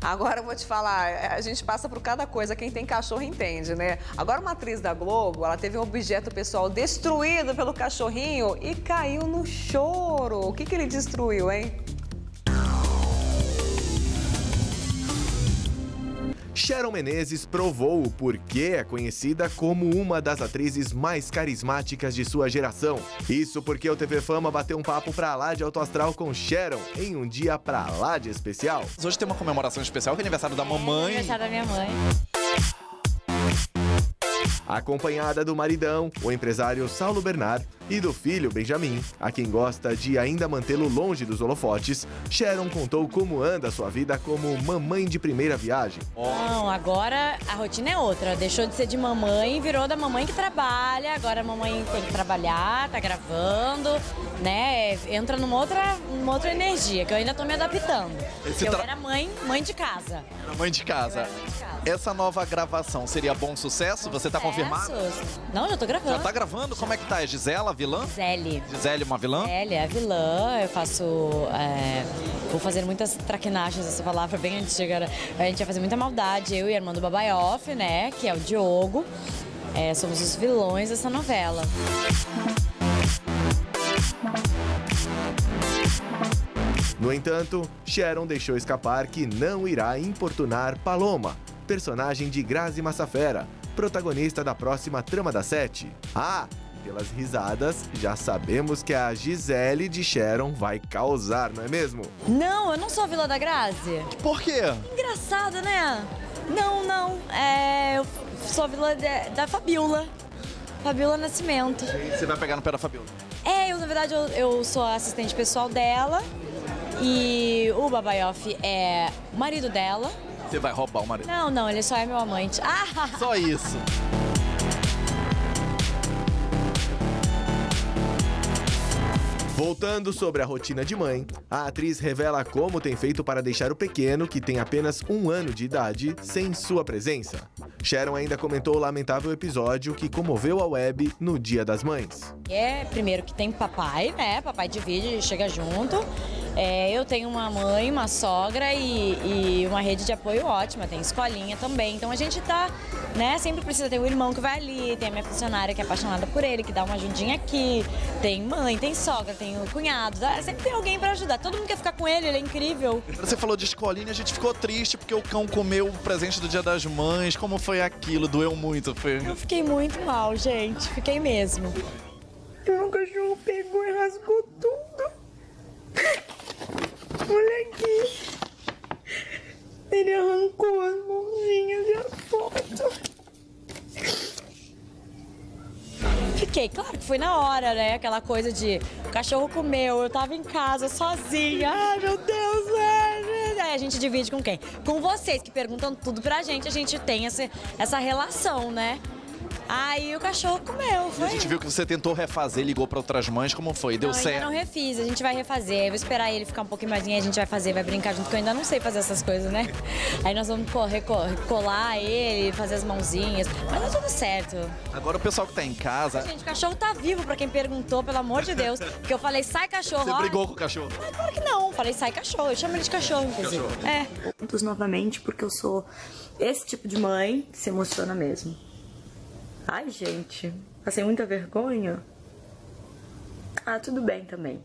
Agora eu vou te falar, a gente passa por cada coisa, quem tem cachorro entende, né? Agora uma atriz da Globo, ela teve um objeto pessoal destruído pelo cachorrinho e caiu no choro. O que, que ele destruiu, hein? Sharon Menezes provou o porquê é conhecida como uma das atrizes mais carismáticas de sua geração. Isso porque o TV Fama bateu um papo pra lá de alto astral com Sharon em um dia pra lá de especial. Hoje tem uma comemoração especial, que é aniversário da mamãe. Aniversário da minha mãe. Acompanhada do maridão, o empresário Saulo Bernard, e do filho Benjamin, a quem gosta de ainda mantê-lo longe dos holofotes, Sharon contou como anda sua vida como mamãe de primeira viagem. Não, agora a rotina é outra. Deixou de ser de mamãe virou da mamãe que trabalha. Agora a mamãe tem que trabalhar, tá gravando, né? Entra numa outra, numa outra energia, que eu ainda tô me adaptando. Esse Eu tra- era mãe, mãe de casa. Era mãe de casa. mãe de casa. Essa nova gravação seria bom sucesso? Você tá confirmado? Não, já tô gravando. Já tá gravando? Como é que tá? É Gisela, vilã? Gisele. Gisele, uma vilã? Gisele é a vilã, eu faço. é, vou fazer muitas traquinagens, essa palavra bem antiga. A gente vai fazer muita maldade, eu e a irmã do Babaioff, né? Que é o Diogo. É, somos os vilões dessa novela. No entanto, Sharon deixou escapar que não irá importunar Paloma, personagem de Grazi Massafera, protagonista da próxima trama da sete. Ah, pelas risadas, já sabemos que a Gisele de Sharon vai causar, não é mesmo? Não, eu não sou a vilã da Grazi. Por quê? Engraçado, né? Não, não. É, eu sou a vilã da, da Fabiola. Fabiola Nascimento. Você vai pegar no pé da Fabiola. É, eu, na verdade, eu, eu sou a assistente pessoal dela. E o Babaioff é o marido dela. Você vai roubar o marido. Não, não, ele só é meu amante. Ah! Só isso. Voltando sobre a rotina de mãe, a atriz revela como tem feito para deixar o pequeno, que tem apenas um ano de idade, sem sua presença. Sharon ainda comentou o lamentável episódio que comoveu a web no Dia das Mães. É, primeiro que tem papai, né? Papai divide, chega junto. É, eu tenho uma mãe, uma sogra e, e uma rede de apoio ótima, tem escolinha também. Então a gente tá, né? Sempre precisa ter um irmão que vai ali, tem a minha funcionária que é apaixonada por ele, que dá uma ajudinha aqui. Tem mãe, tem sogra, tem o cunhado, tá? sempre tem alguém pra ajudar. Todo mundo quer ficar com ele, ele é incrível. Você falou de escolinha, a gente ficou triste porque o cão comeu o presente do Dia das Mães. Como foi aquilo? Doeu muito? Foi... Eu fiquei muito mal, gente. Fiquei mesmo. O cachorro pegou e rasgou tudo. Olha aqui. Ele arrancou as mãozinhas e a foto. Fiquei, claro que foi na hora, né? Aquela coisa de o cachorro comeu, eu tava em casa sozinha. Ai, meu Deus, velho. Aí a gente divide com quem? Com vocês que perguntam tudo pra gente, a gente tem essa, essa relação, né? Aí o cachorro comeu, E foi. a gente viu que você tentou refazer, ligou pra outras mães. Como foi? Deu não, certo? ainda não refiz, a gente vai refazer. Eu vou esperar ele ficar um pouquinho mais, a gente vai fazer, vai brincar junto, porque eu ainda não sei fazer essas coisas, né? Aí nós vamos correr, correr, colar ele, fazer as mãozinhas. Mas tá tudo certo. Agora o pessoal que tá em casa. Gente, o cachorro tá vivo, pra quem perguntou, pelo amor de Deus. Porque eu falei, sai cachorro. Você ó. brigou com o cachorro. Ah, Claro que não. Falei, sai cachorro. Eu chamo ele de cachorro, inclusive. É. Juntos novamente, porque eu sou esse tipo de mãe que se emociona mesmo. Ai, gente, passei muita vergonha. Ah, tudo bem também.